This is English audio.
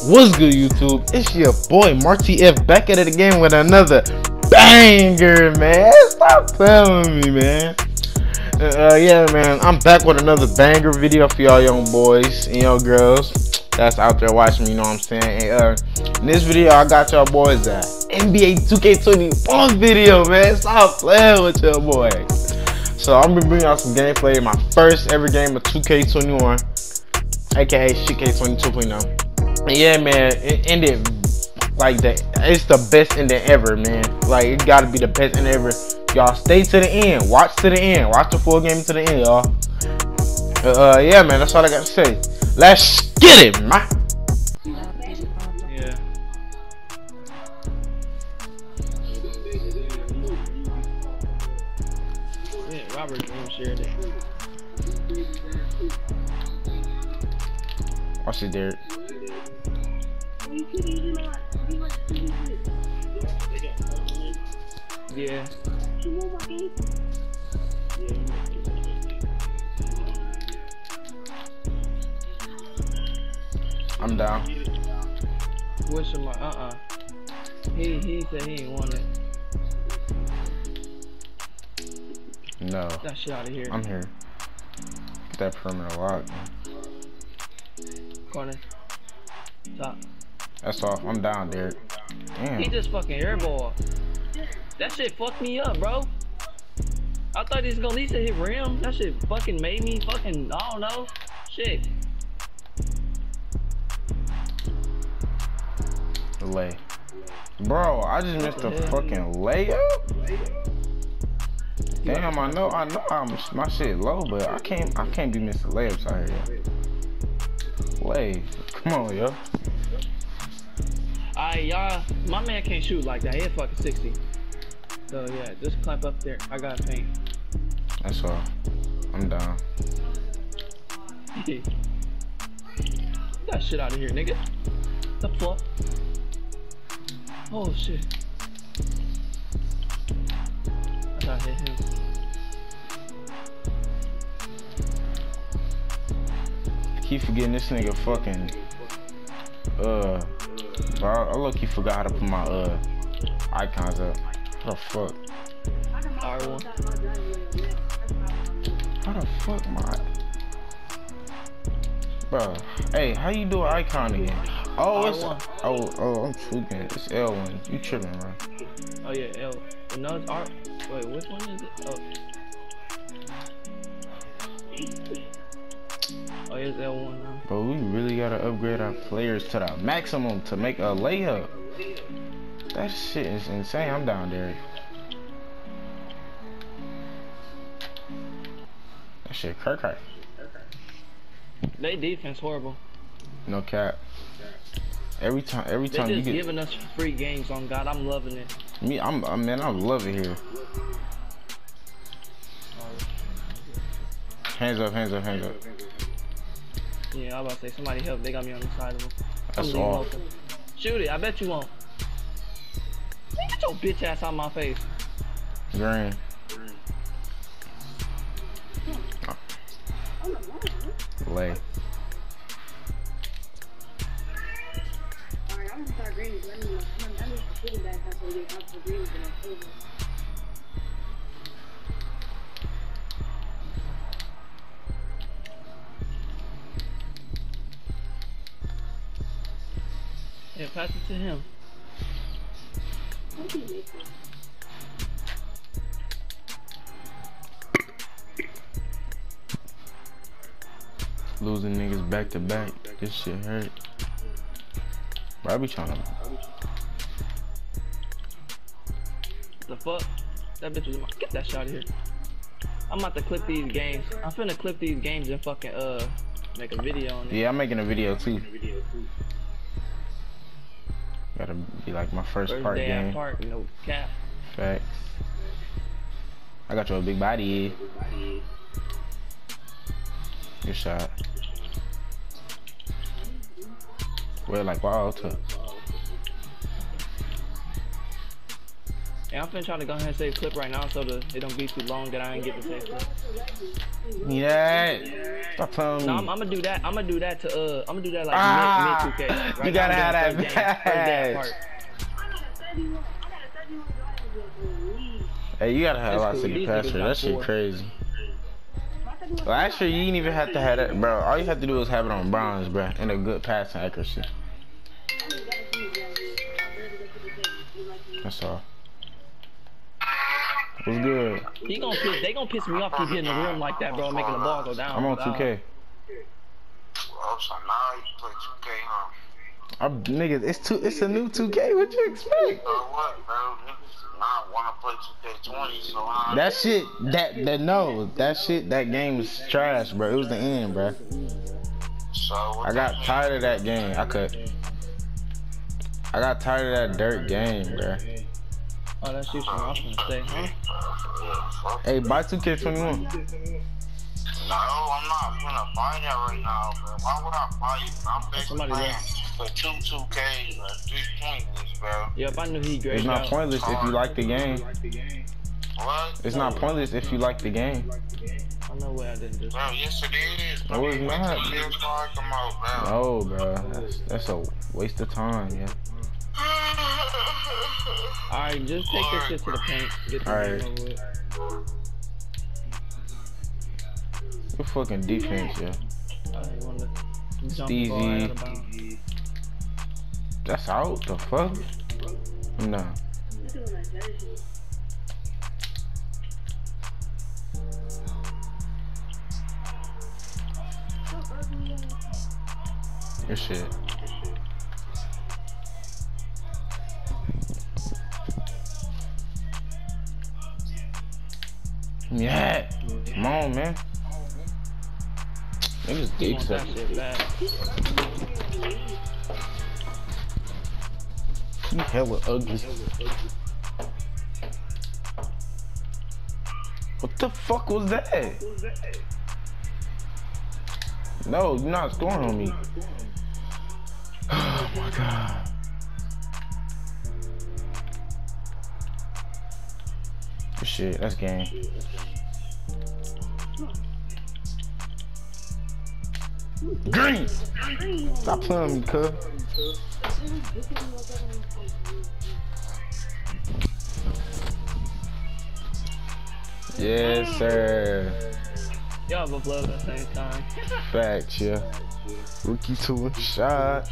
What's good, YouTube? It's your boy Mar TF back at it again with another banger, man. Stop with me, man. Uh, yeah, man. I'm back with another banger video for y'all young boys and y'all girls that's out there watching me. You know what I'm saying? And, uh, in this video, I got y'all boys a NBA 2K21 video, man. Stop playing with your boy. So I'm gonna bring y'all some gameplay. My first ever game of 2K21, aka ShitK20 2.0. Yeah, man, it ended like that. It's the best ending ever, man. Like it gotta be the best ending ever. Y'all stay to the end. Watch to the end. Watch the full game to the end, y'all. Uh, uh, yeah, man. That's all I got to say. Let's get it, man. Yeah. Yeah. Watch it, Derek. Yeah. I'm down. Wish him like, uh-uh. He he said he ain't want it. No, Get that shit out of here. I'm here. Get that perimeter locked. Corner. Top. That's all. I'm down, Derek. He just fucking airball. That shit fucked me up, bro. I thought he was gonna at least hit rim. That shit fucking made me fucking, I don't know. Shit. Lay. Bro, I just missed the a fucking layup. Damn, I know, I know, I'm my shit low, but I can't, I can't be missing layups out here. Lay, come on, yo. Alright, y'all. My man can't shoot like that. He hit fucking 60. So yeah, just climb up there. I got paint. That's all. I'm down. Get that shit out of here, nigga. The fuck? Oh shit. I thought I hit him. Keep forgetting this nigga fucking. Uh, bro, I look, he forgot how to put my uh icons up. What the fuck? R1. How the fuck my? Bro, hey, how you do an icon again? Oh, it's R1. oh oh I'm tweaking. It's L1. You tripping, bro? Oh yeah, L. No, it's R. Wait, which one is it? Oh. Yeah, it's L1 now. Bro, we really gotta upgrade our players to the maximum to make a layup. That shit is insane. I'm down there. That shit crack crack. They defense horrible. No cap. Every time, every They time you just get giving us free games on God. I'm loving it. me, I'm, I man, I love it here. Hands up, hands up, hands up. Yeah, I was about to say somebody help. They got me on the side of them. I'm That's leaving all. Shoot it. I bet you won't. Man, Get your bitch ass out my face. Green. Lay. Alright, I'm gonna start green. Let me know. I'm gonna put it back. That's what we get out for green. And then over. Yeah, pass it to him. What do you make? Losing niggas back to back. This shit hurt. Bro, I be trying to. The fuck? That bitch was my. Get that shit out of here. I'm about to clip these games. I'm finna clip these games and fucking uh make a video on it. Yeah, I'm making a video too. Gotta be like my first, First part day game. at park, no cap. Facts. I got your big body. Good shot. Well, like wow, tough. Yeah, I'm finna try to go ahead and save clip right now so the, it don't be too long that I ain't get to save clip. Yeah. Stop telling No. I'm, I'm gonna do that. I'm gonna do that to uh. I'm gonna do that like Ah, mid, mid 2K. Right you gotta I'm have that first badge. part. I got a 31. I got a 31 dollar lead. Hey, you gotta have That's lots cool. of capture. That shit four. crazy. Last year, you didn't even have to have that, bro. All you had to do was have it on bronze, bro, and a good passing accuracy. That's only What's good? He gonna piss. They gonna piss me off. Keep hitting the rim like that, bro, making the ball go down. I'm on 2K. Oh, so now you play 2K, huh? I'm, nigga, it's two. It's a new 2K. What you expect? So what, bro? Niggas now want to play 2K20, so I... That shit, that that no, that shit, that game is trash, bro. It was the end, bro. So I got tired of that game. I could. I got tired of that dirt game, bro. Oh, that's you from I was gonna say, huh? Hey, buy 2K21. No, I'm not gonna buy that right now, bro. Why would I buy it? I'm basically Somebody playing there. for two 2Ks, uh, bro. Three pointless, bro. Yep, I knew he great. It's not pointless if you like the game. What? It's not pointless if you like the game. I know what I didn't do. Bro, yes it is. No, it's Wait not. till years before I come out, bro. No, bro. That's, that's a waste of time, yeah. Alright, just take this shit to the paint. Get the Alright. over with. Good fucking defense, yeah. I didn't want to jump the ball Steezy. out of bounds. That's out. The fuck? Nah. You doing that jersey? So ugly. Your shit. Yeah. Come on, man. Niggas He dick want that sucking. shit. You hella ugly. What the fuck was that? No, you're not scoring on me. Oh my god. Shit, that's game. Green! Stop playing me, cuz. Yes, sir. Y'all both blow at the same time. Facts, yeah. Rookie a shot.